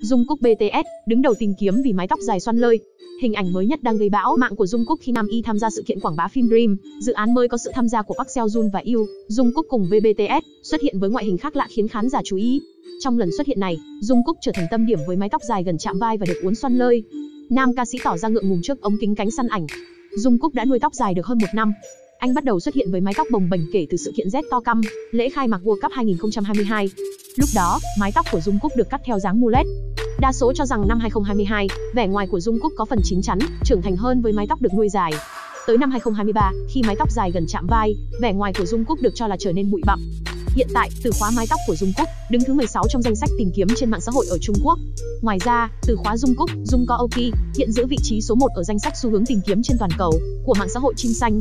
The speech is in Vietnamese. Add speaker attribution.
Speaker 1: Dung Cúc BTS, đứng đầu tìm kiếm vì mái tóc dài xoăn lơi. Hình ảnh mới nhất đang gây bão mạng của Dung Cúc khi Nam Y tham gia sự kiện quảng bá phim Dream, dự án mới có sự tham gia của Park Seo Joon và Yoo. Cúc cùng VBTS BTS xuất hiện với ngoại hình khác lạ khiến khán giả chú ý. Trong lần xuất hiện này, Dung Cúc trở thành tâm điểm với mái tóc dài gần chạm vai và được uốn xoăn lơi. Nam ca sĩ tỏ ra ngượng ngùng trước ống kính cánh săn ảnh. Dung Cúc đã nuôi tóc dài được hơn một năm. Anh bắt đầu xuất hiện với mái tóc bồng bềnh kể từ sự kiện Z to căm, lễ khai mạc World Cup 2022. Lúc đó, mái tóc của Dung Cúc được cắt theo dáng mullet. Đa số cho rằng năm 2022, vẻ ngoài của Jungkook có phần chín chắn, trưởng thành hơn với mái tóc được nuôi dài. Tới năm 2023, khi mái tóc dài gần chạm vai, vẻ ngoài của Jungkook được cho là trở nên bụi bặm. Hiện tại, từ khóa mái tóc của Jungkook đứng thứ 16 trong danh sách tìm kiếm trên mạng xã hội ở Trung Quốc. Ngoài ra, từ khóa Jungkook, Jungkook hiện giữ vị trí số 1 ở danh sách xu hướng tìm kiếm trên toàn cầu của mạng xã hội Chim Xanh.